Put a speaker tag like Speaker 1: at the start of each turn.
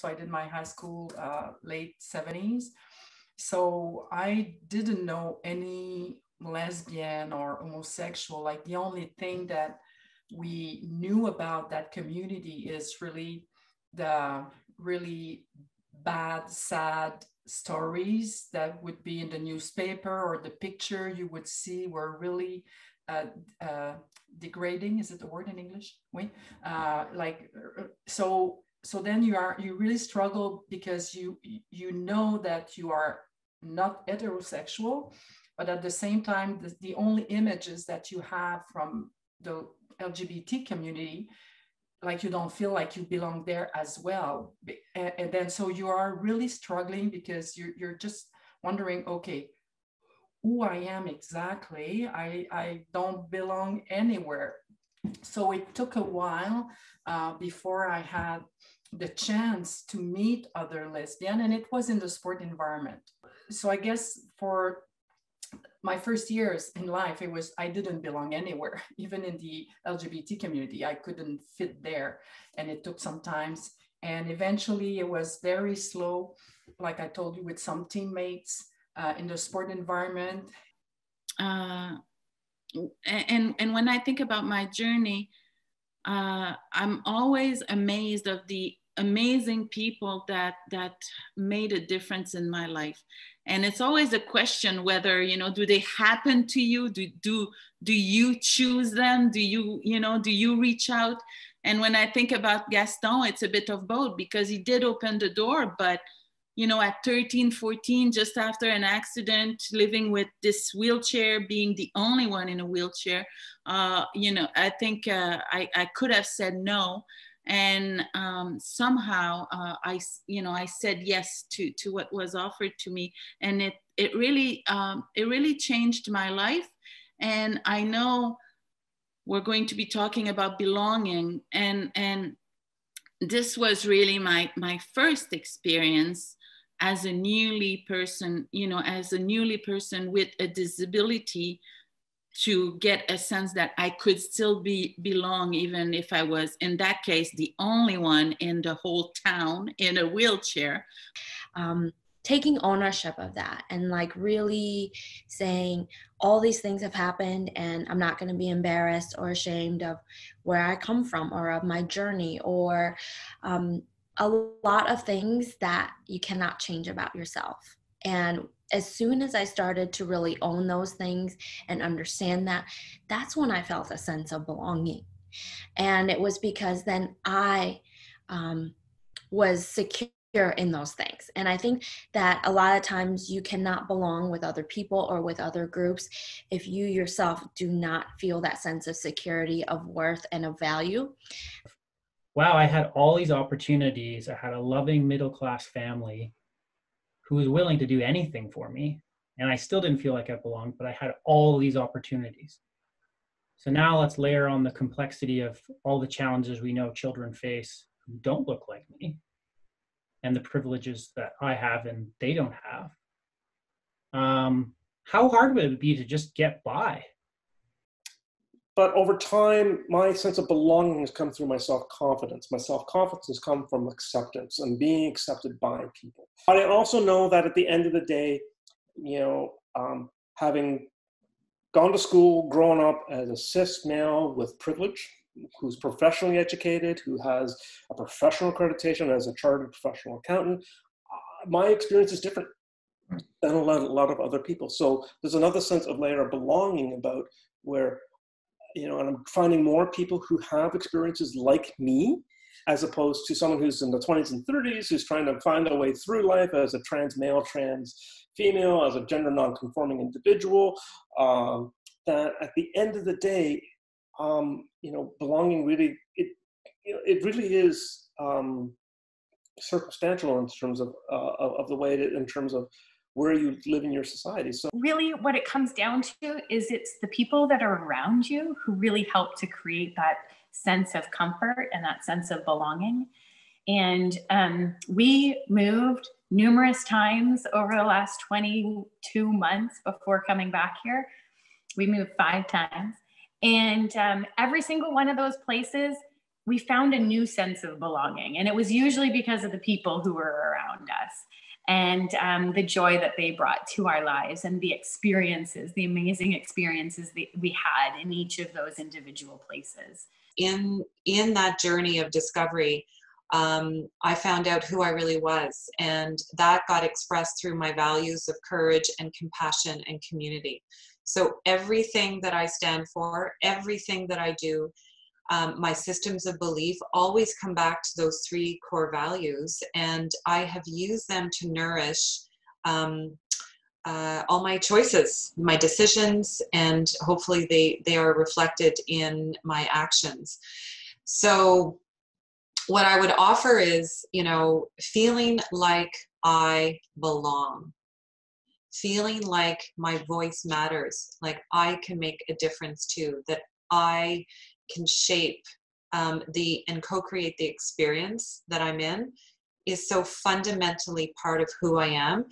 Speaker 1: So I did my high school uh, late 70s. So I didn't know any lesbian or homosexual. Like the only thing that we knew about that community is really the really bad, sad stories that would be in the newspaper or the picture you would see were really uh, uh, degrading. Is it the word in English? Wait, uh, like uh, so. So then you are you really struggle because you you know that you are not heterosexual, but at the same time, the, the only images that you have from the LGBT community like you don't feel like you belong there as well. And, and, then so you are really struggling because you're, you're just wondering okay who i am exactly? I i don't belong anywhere so it took a while uh, before i had the chance to meet other lesbian and it was in the sport environment so i guess for my first years in life, it was I didn't belong anywhere, even in the LGBT community. I couldn't fit there, and it took some times. And eventually, it was very slow, like I told you, with some teammates uh, in the sport environment.
Speaker 2: Uh, and and when I think about my journey, uh, I'm always amazed of the amazing people that that made a difference in my life. And it's always a question whether you know do they happen to you? Do do do you choose them? Do you you know do you reach out? And when i think about gaston it's a bit of both because he did open the door but you know at 13 14 just after an accident living with this wheelchair being the only one in a wheelchair uh, you know i think uh, I, I could have said no. And um, somehow uh, I, you know, I said yes to to what was offered to me, and it it really um, it really changed my life. And I know we're going to be talking about belonging, and and this was really my my first experience as a newly person, you know, as a newly person with a disability to get a sense that I could still be belong even if I was in that case the only one in the whole town in a wheelchair.
Speaker 3: Um, taking ownership of that and like really saying all these things have happened and I'm not going to be embarrassed or ashamed of where I come from or of my journey or um, a lot of things that you cannot change about yourself. And as soon as I started to really own those things and understand that, that's when I felt a sense of belonging. And it was because then I um, was secure in those things. And I think that a lot of times you cannot belong with other people or with other groups if you yourself do not feel that sense of security, of worth, and of value.
Speaker 4: Wow, I had all these opportunities. I had a loving middle class family who was willing to do anything for me. And I still didn't feel like I belonged, but I had all these opportunities. So now let's layer on the complexity of all the challenges we know children face who don't look like me and the privileges that I have and they don't have. Um, how hard would it be to just get by?
Speaker 5: But over time, my sense of belonging has come through my self confidence. My self confidence has come from acceptance and being accepted by people. But I also know that at the end of the day, you know, um, having gone to school, grown up as a cis male with privilege, who's professionally educated, who has a professional accreditation as a chartered professional accountant, uh, my experience is different than a lot, a lot of other people. So there's another sense of layer of belonging about where you know, and I'm finding more people who have experiences like me, as opposed to someone who's in the 20s and 30s who's trying to find a way through life as a trans male, trans female, as a gender non-conforming individual. Um, that at the end of the day, um, you know, belonging really it you know, it really is um, circumstantial in terms of uh, of the way that in terms of where you live in your society. So
Speaker 6: really what it comes down to is it's the people that are around you who really help to create that sense of comfort and that sense of belonging. And um, we moved numerous times over the last 22 months before coming back here. We moved five times. And um, every single one of those places we found a new sense of belonging. And it was usually because of the people who were around us and um, the joy that they brought to our lives and the experiences, the amazing experiences that we had in each of those individual places.
Speaker 7: In in that journey of discovery, um, I found out who I really was, and that got expressed through my values of courage and compassion and community. So everything that I stand for, everything that I do, um, my systems of belief always come back to those three core values, and I have used them to nourish um, uh, all my choices, my decisions, and hopefully they they are reflected in my actions. So, what I would offer is, you know, feeling like I belong, feeling like my voice matters, like I can make a difference too, that I can shape um, the and co-create the experience that I'm in is so fundamentally part of who I am